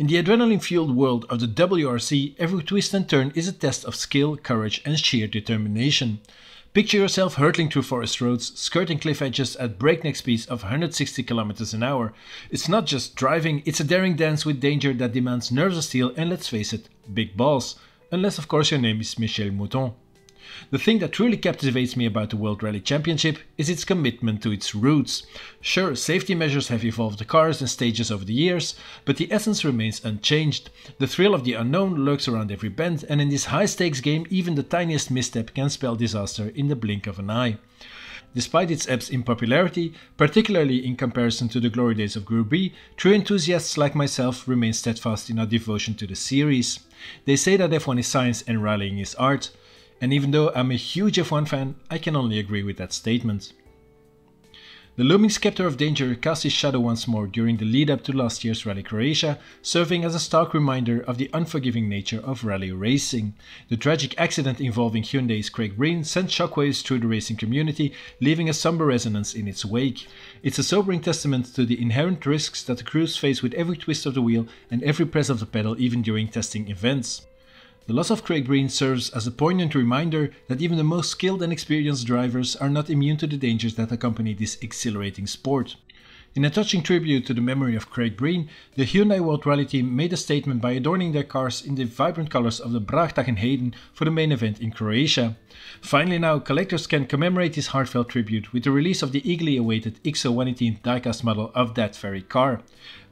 In the adrenaline fueled world of the WRC, every twist and turn is a test of skill, courage, and sheer determination. Picture yourself hurtling through forest roads, skirting cliff edges at breakneck speeds of 160 km an hour. It's not just driving, it's a daring dance with danger that demands nerves of steel and let's face it, big balls. Unless, of course, your name is Michèle Mouton. The thing that truly captivates me about the World Rally Championship is its commitment to its roots. Sure, safety measures have evolved the cars and stages over the years, but the essence remains unchanged. The thrill of the unknown lurks around every bend, and in this high stakes game, even the tiniest misstep can spell disaster in the blink of an eye. Despite its ebbs in popularity, particularly in comparison to the glory days of Group B, true enthusiasts like myself remain steadfast in our devotion to the series. They say that F1 is science and rallying is art, and even though I'm a huge F1 fan, I can only agree with that statement. The looming scepter of danger cast its shadow once more during the lead up to last year's Rally Croatia, serving as a stark reminder of the unforgiving nature of rally racing. The tragic accident involving Hyundai's Craig Breen sent shockwaves through the racing community, leaving a somber resonance in its wake. It's a sobering testament to the inherent risks that the crews face with every twist of the wheel and every press of the pedal even during testing events. The loss of Craig Breen serves as a poignant reminder that even the most skilled and experienced drivers are not immune to the dangers that accompany this exhilarating sport. In a touching tribute to the memory of Craig Breen, the Hyundai World Rally team made a statement by adorning their cars in the vibrant colors of the Brachtagenheden for the main event in Croatia. Finally now, collectors can commemorate this heartfelt tribute with the release of the eagerly awaited XO118 diecast model of that very car.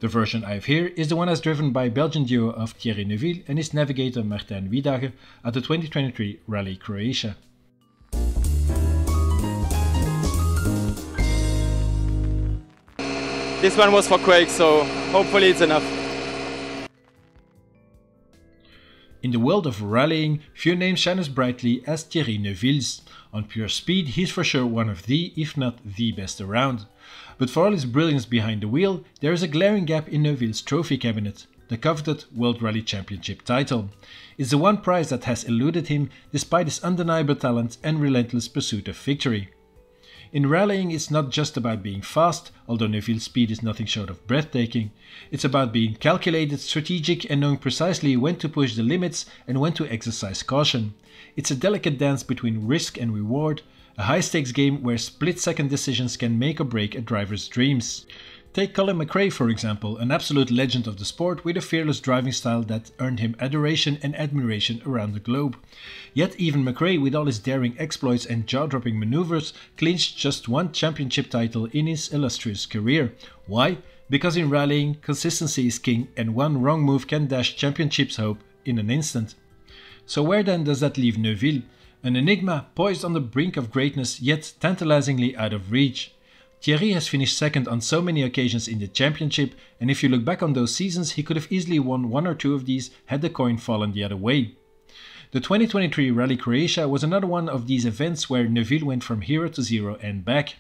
The version I have here is the one as driven by Belgian duo of Thierry Neuville and his navigator Martijn Wydaeghe at the 2023 Rally Croatia. This one was for Craig, so hopefully it's enough. In the world of rallying, few names shine as brightly as Thierry Neuville's. On pure speed, he's for sure one of the, if not the best around. But for all his brilliance behind the wheel, there is a glaring gap in Neuville's trophy cabinet, the coveted World Rally Championship title. It's the one prize that has eluded him despite his undeniable talent and relentless pursuit of victory. In rallying, it's not just about being fast, although Neuville's speed is nothing short of breathtaking. It's about being calculated, strategic, and knowing precisely when to push the limits and when to exercise caution. It's a delicate dance between risk and reward, a high stakes game where split second decisions can make or break a driver's dreams. Take Colin McRae for example, an absolute legend of the sport with a fearless driving style that earned him adoration and admiration around the globe. Yet even McRae with all his daring exploits and jaw-dropping maneuvers clinched just one championship title in his illustrious career. Why? Because in rallying, consistency is king and one wrong move can dash championship's hope in an instant. So where then does that leave Neuville? An enigma poised on the brink of greatness yet tantalizingly out of reach. Thierry has finished second on so many occasions in the championship, and if you look back on those seasons, he could have easily won one or two of these had the coin fallen the other way. The 2023 Rally Croatia was another one of these events where Neuville went from hero to zero and back.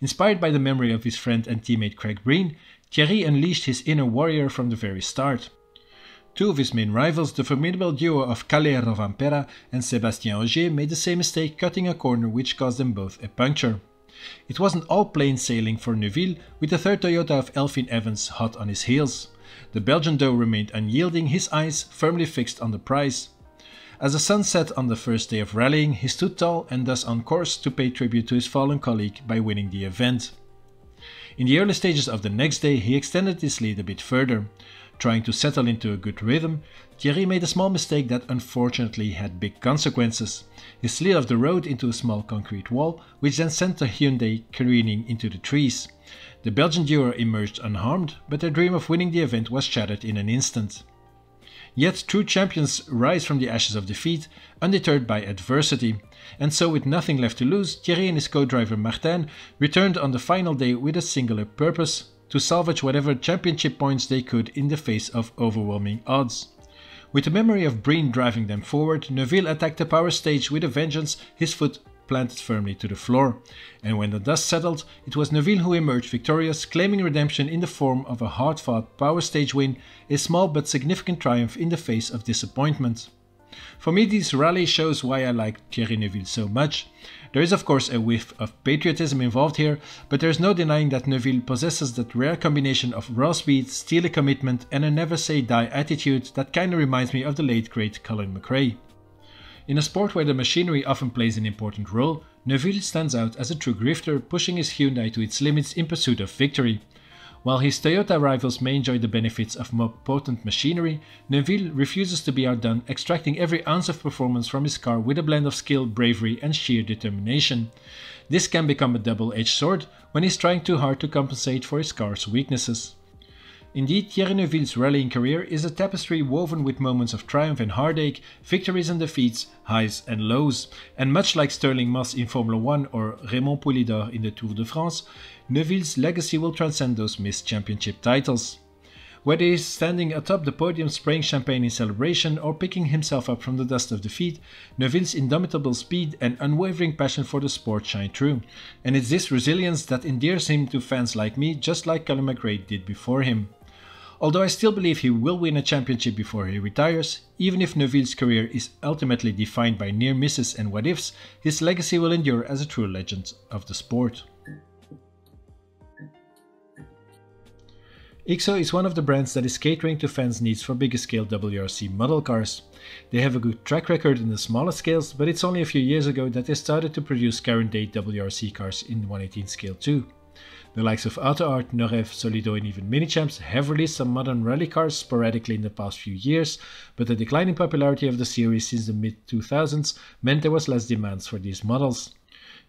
Inspired by the memory of his friend and teammate Craig Breen, Thierry unleashed his inner warrior from the very start. Two of his main rivals, the formidable duo of Kalle Rovanperä and Sébastien Ogier, made the same mistake cutting a corner which caused them both a puncture. It wasn't all plain sailing for Neuville, with the third Toyota of Elfyn Evans hot on his heels. The Belgian though remained unyielding, his eyes firmly fixed on the prize. As the sun set on the first day of rallying, he stood tall and thus on course to pay tribute to his fallen colleague by winning the event. In the early stages of the next day, he extended his lead a bit further. Trying to settle into a good rhythm, Thierry made a small mistake that unfortunately had big consequences. He slid off the road into a small concrete wall, which then sent the Hyundai careening into the trees. The Belgian duo emerged unharmed, but their dream of winning the event was shattered in an instant. Yet true champions rise from the ashes of defeat, undeterred by adversity. And so with nothing left to lose, Thierry and his co-driver Martin returned on the final day with a singular purpose, to salvage whatever championship points they could in the face of overwhelming odds. With the memory of Breen driving them forward, Neuville attacked the power stage with a vengeance, his foot planted firmly to the floor. And when the dust settled, it was Neuville who emerged victorious, claiming redemption in the form of a hard-fought power stage win, a small but significant triumph in the face of disappointment. For me, this rally shows why I like Thierry Neuville so much. There is of course a whiff of patriotism involved here, but there is no denying that Neuville possesses that rare combination of raw speed, steely commitment and a never say die attitude that kinda reminds me of the late great Colin McRae. In a sport where the machinery often plays an important role, Neuville stands out as a true grifter, pushing his Hyundai to its limits in pursuit of victory. While his Toyota rivals may enjoy the benefits of more potent machinery, Neuville refuses to be outdone, extracting every ounce of performance from his car with a blend of skill, bravery, and sheer determination. This can become a double edged sword when he's trying too hard to compensate for his car's weaknesses. Indeed, Thierry Neuville's rallying career is a tapestry woven with moments of triumph and heartache, victories and defeats, highs and lows, and much like Stirling Moss in Formula 1 or Raymond Poulidor in the Tour de France, Neuville's legacy will transcend those missed championship titles. Whether he's standing atop the podium spraying champagne in celebration or picking himself up from the dust of defeat, Neuville's indomitable speed and unwavering passion for the sport shine through. And it's this resilience that endears him to fans like me, just like Colin McRae did before him. Although I still believe he will win a championship before he retires, even if Neuville's career is ultimately defined by near misses and what ifs, his legacy will endure as a true legend of the sport. IXO is one of the brands that is catering to fans' needs for bigger scale WRC model cars. They have a good track record in the smaller scales, but it's only a few years ago that they started to produce current day WRC cars in 118 scale too. The likes of AutoArt, Norev, Solido and even Minichamps have released some modern rally cars sporadically in the past few years, but the declining popularity of the series since the mid 2000s meant there was less demands for these models.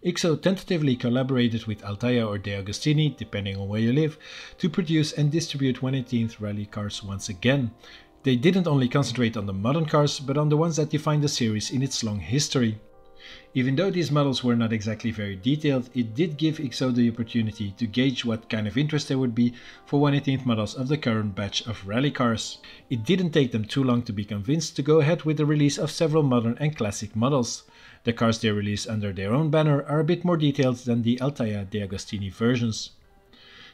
IXO tentatively collaborated with Altaya or De Agostini, depending on where you live, to produce and distribute 118th rally cars once again. They didn't only concentrate on the modern cars, but on the ones that define the series in its long history. Even though these models were not exactly very detailed, it did give IXO the opportunity to gauge what kind of interest there would be for 118th models of the current batch of rally cars. It didn't take them too long to be convinced to go ahead with the release of several modern and classic models. The cars they release under their own banner are a bit more detailed than the Altaya De Agostini versions.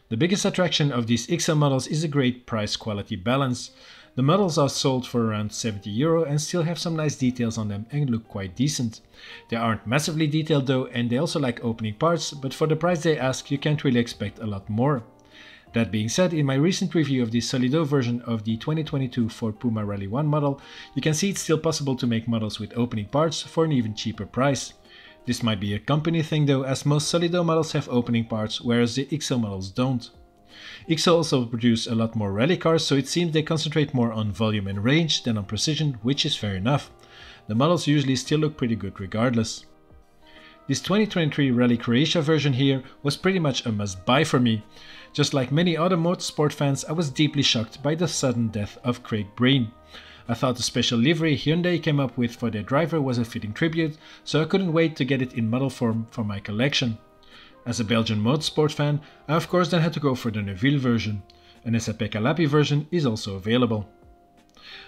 The biggest attraction of these IXO models is a great price quality balance. The models are sold for around 70 euro and still have some nice details on them and look quite decent. They aren't massively detailed though and they also like opening parts, but for the price they ask you can't really expect a lot more. That being said, in my recent review of the Solido version of the 2022 Ford Puma Rally 1 model, you can see it's still possible to make models with opening parts for an even cheaper price. This might be a company thing though, as most Solido models have opening parts, whereas the IXO models don't. IXO also produce a lot more rally cars, so it seems they concentrate more on volume and range than on precision, which is fair enough. The models usually still look pretty good regardless. This 2023 Rally Croatia version here was pretty much a must buy for me. Just like many other motorsport fans, I was deeply shocked by the sudden death of Craig Breen. I thought the special livery Hyundai came up with for their driver was a fitting tribute, so I couldn't wait to get it in model form for my collection. As a Belgian motorsport fan, I of course then had to go for the Neuville version. An Esapekka Lappi version is also available.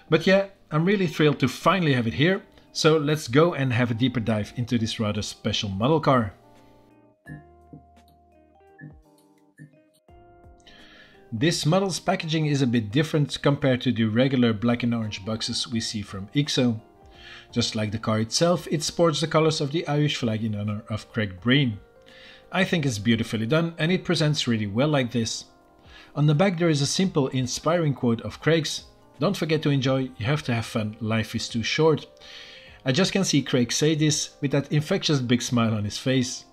But yeah, I'm really thrilled to finally have it here, so let's go and have a deeper dive into this rather special model car. This model's packaging is a bit different compared to the regular black and orange boxes we see from IXO. Just like the car itself, it sports the colors of the Irish flag in honor of Craig Breen. I think it's beautifully done and it presents really well like this. On the back there is a simple, inspiring quote of Craig's Don't forget to enjoy, you have to have fun, life is too short. I just can see Craig say this with that infectious big smile on his face.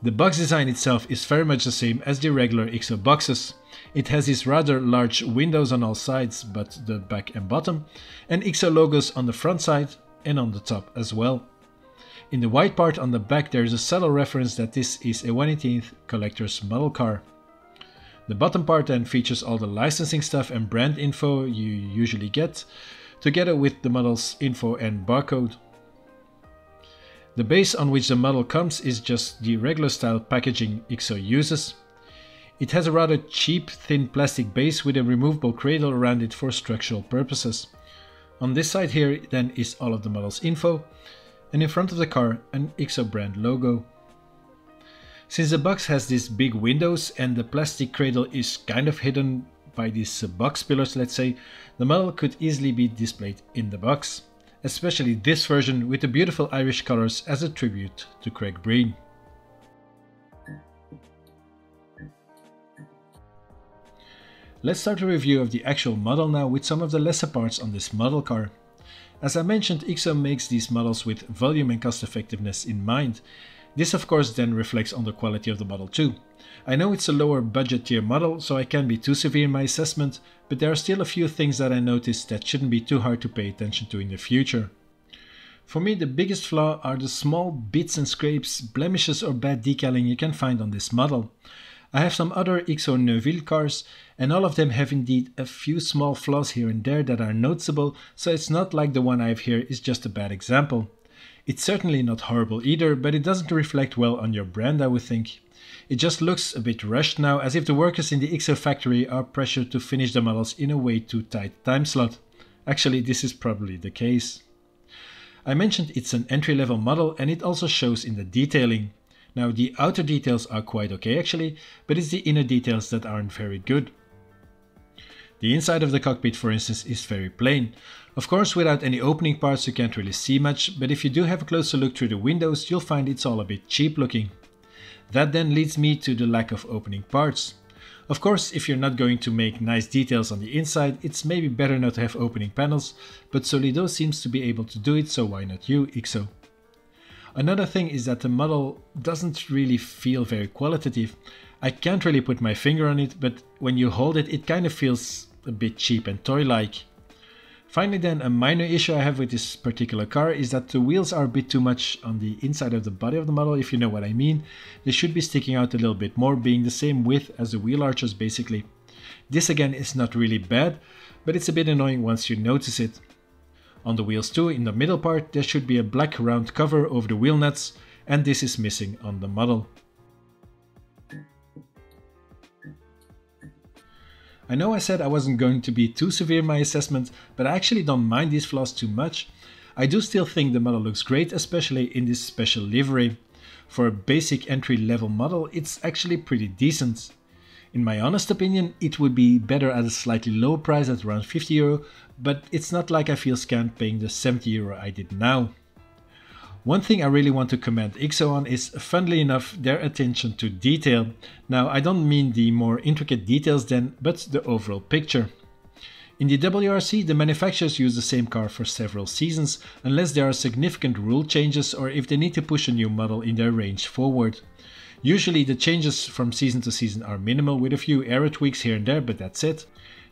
The box design itself is very much the same as the regular IXO boxes. It has these rather large windows on all sides, but the back and bottom, and IXO logos on the front side and on the top as well. In the white part on the back there is a subtle reference that this is a 118th collector's model car. The bottom part then features all the licensing stuff and brand info you usually get, together with the model's info and barcode. The base on which the model comes is just the regular style packaging IXO uses, it has a rather cheap thin plastic base with a removable cradle around it for structural purposes. On this side here then is all of the model's info, and in front of the car an IXO brand logo. Since the box has these big windows and the plastic cradle is kind of hidden by these box pillars let's say, the model could easily be displayed in the box. especially this version with the beautiful Irish colours as a tribute to Craig Breen. Let's start a review of the actual model now with some of the lesser parts on this model car. As I mentioned, IXO makes these models with volume and cost effectiveness in mind. This of course then reflects on the quality of the model too. I know it's a lower budget tier model, so I can't be too severe in my assessment, but there are still a few things that I noticed that shouldn't be too hard to pay attention to in the future. For me, the biggest flaw are the small bits and scrapes, blemishes or bad decaling you can find on this model. I have some other IXO Neuville cars, and all of them have indeed a few small flaws here and there that are noticeable, so it's not like the one I have here is just a bad example. It's certainly not horrible either, but it doesn't reflect well on your brand, I would think. It just looks a bit rushed now, as if the workers in the IXO factory are pressured to finish the models in a way too tight time slot. Actually, this is probably the case. I mentioned it's an entry-level model and it also shows in the detailing. Now the outer details are quite okay actually, but it's the inner details that aren't very good. The inside of the cockpit for instance is very plain. Of course without any opening parts you can't really see much, but if you do have a closer look through the windows you'll find it's all a bit cheap looking. That then leads me to the lack of opening parts. Of course, if you're not going to make nice details on the inside, it's maybe better not to have opening panels, but Solido seems to be able to do it, so why not you, IXO? Another thing is that the model doesn't really feel very qualitative. I can't really put my finger on it, but when you hold it, it kind of feels a bit cheap and toy-like. Finally then, a minor issue I have with this particular car is that the wheels are a bit too much on the inside of the body of the model, if you know what I mean. They should be sticking out a little bit more, being the same width as the wheel arches basically. This again is not really bad, but it's a bit annoying once you notice it. On the wheels too, in the middle part, there should be a black round cover over the wheel nuts, and this is missing on the model. I know I said I wasn't going to be too severe in my assessment, but I actually don't mind these flaws too much. I do still think the model looks great, especially in this special livery. For a basic entry level model, it's actually pretty decent. In my honest opinion, it would be better at a slightly lower price at around 50 euro, but it's not like I feel scammed paying the 70 euro I did now. One thing I really want to commend IXO on is, funnily enough, their attention to detail. Now, I don't mean the more intricate details then, but the overall picture. In the WRC, the manufacturers use the same car for several seasons, unless there are significant rule changes or if they need to push a new model in their range forward. Usually the changes from season to season are minimal with a few aero tweaks here and there, but that's it.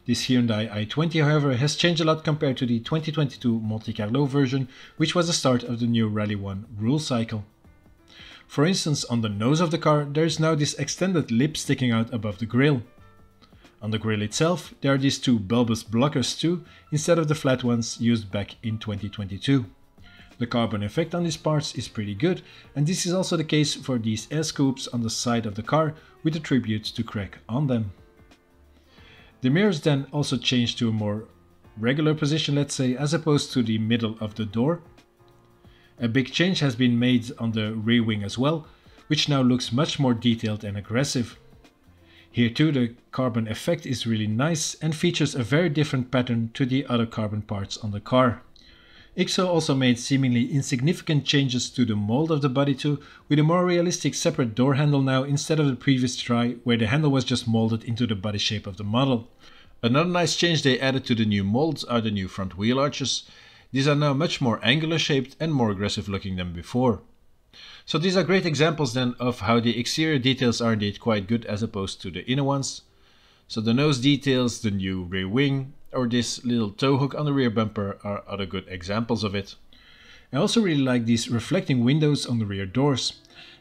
This Hyundai i20 however has changed a lot compared to the 2022 Monte Carlo version, which was the start of the new Rally 1 rule cycle. For instance, on the nose of the car there is now this extended lip sticking out above the grille. On the grille itself there are these two bulbous blockers too, instead of the flat ones used back in 2022. The carbon effect on these parts is pretty good, and this is also the case for these S-scoops on the side of the car with a tribute to Craig on them. The mirrors then also change to a more regular position, let's say, as opposed to the middle of the door. A big change has been made on the rear wing as well, which now looks much more detailed and aggressive. Here too the carbon effect is really nice and features a very different pattern to the other carbon parts on the car. IXO also made seemingly insignificant changes to the mold of the body too, with a more realistic separate door handle now instead of the previous try where the handle was just molded into the body shape of the model. Another nice change they added to the new molds are the new front wheel arches. These are now much more angular shaped and more aggressive looking than before. So these are great examples then of how the exterior details are indeed quite good as opposed to the inner ones. So the nose details, the new rear wing, or this little tow hook on the rear bumper are other good examples of it. I also really like these reflecting windows on the rear doors.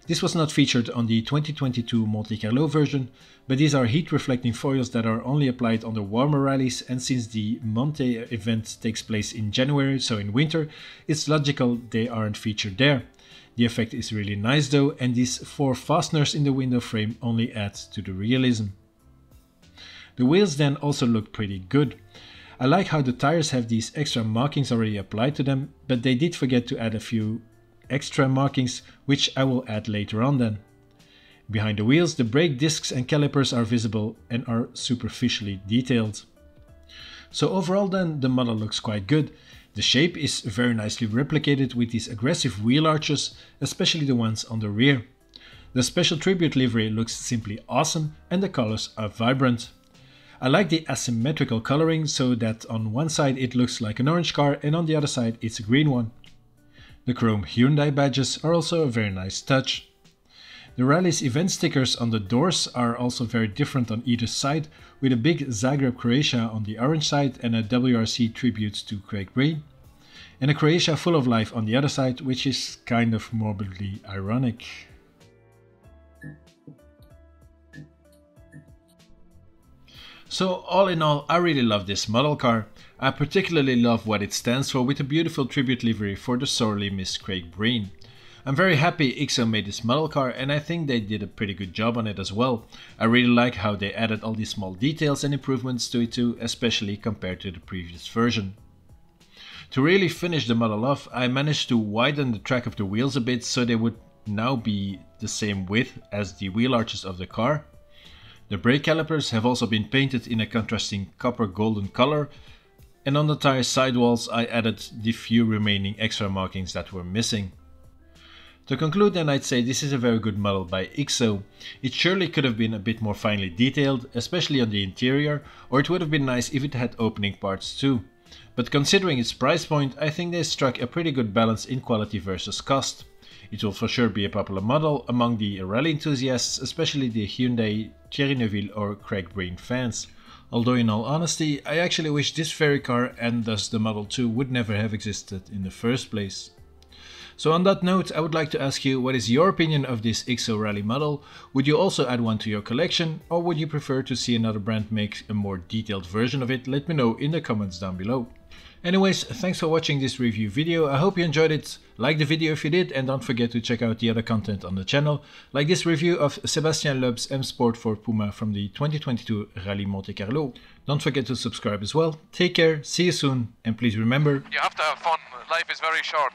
This was not featured on the 2022 Monte Carlo version, but these are heat reflecting foils that are only applied on the warmer rallies and since the Monte event takes place in January, so in winter, it's logical they aren't featured there. The effect is really nice though and these four fasteners in the window frame only add to the realism. The wheels then also look pretty good. I like how the tires have these extra markings already applied to them, but they did forget to add a few extra markings, which I will add later on then. Behind the wheels, the brake discs and calipers are visible and are superficially detailed. So overall then, the model looks quite good. The shape is very nicely replicated with these aggressive wheel arches, especially the ones on the rear. The special tribute livery looks simply awesome and the colors are vibrant. I like the asymmetrical coloring so that on one side it looks like an orange car and on the other side it's a green one. The chrome Hyundai badges are also a very nice touch. The rally's event stickers on the doors are also very different on either side, with a big Zagreb Croatia on the orange side and a WRC tribute to Craig Breen, and a Croatia full of life on the other side, which is kind of morbidly ironic. So all in all, I really love this model car. I particularly love what it stands for with a beautiful tribute livery for the sorely missed Craig Breen. I'm very happy IXO made this model car and I think they did a pretty good job on it as well. I really like how they added all these small details and improvements to it too, especially compared to the previous version. To really finish the model off, I managed to widen the track of the wheels a bit so they would now be the same width as the wheel arches of the car. The brake calipers have also been painted in a contrasting copper golden color and on the tire sidewalls I added the few remaining extra markings that were missing. To conclude then I'd say this is a very good model by IXO. It surely could have been a bit more finely detailed, especially on the interior, or it would have been nice if it had opening parts too. But considering its price point, I think they struck a pretty good balance in quality versus cost. It will for sure be a popular model among the rally enthusiasts, especially the Hyundai, Thierry Neuville or Craig Breen fans. Although in all honesty, I actually wish this very car and thus the Model 2 would never have existed in the first place. So on that note, I would like to ask you what is your opinion of this IXO Rally model? Would you also add one to your collection or would you prefer to see another brand make a more detailed version of it? Let me know in the comments down below. Anyways, thanks for watching this review video, I hope you enjoyed it, like the video if you did and don't forget to check out the other content on the channel, like this review of Sébastien Loeb's M Sport Ford Puma from the 2022 Rally Monte Carlo. Don't forget to subscribe as well, take care, see you soon and please remember... You have to have fun, life is very short.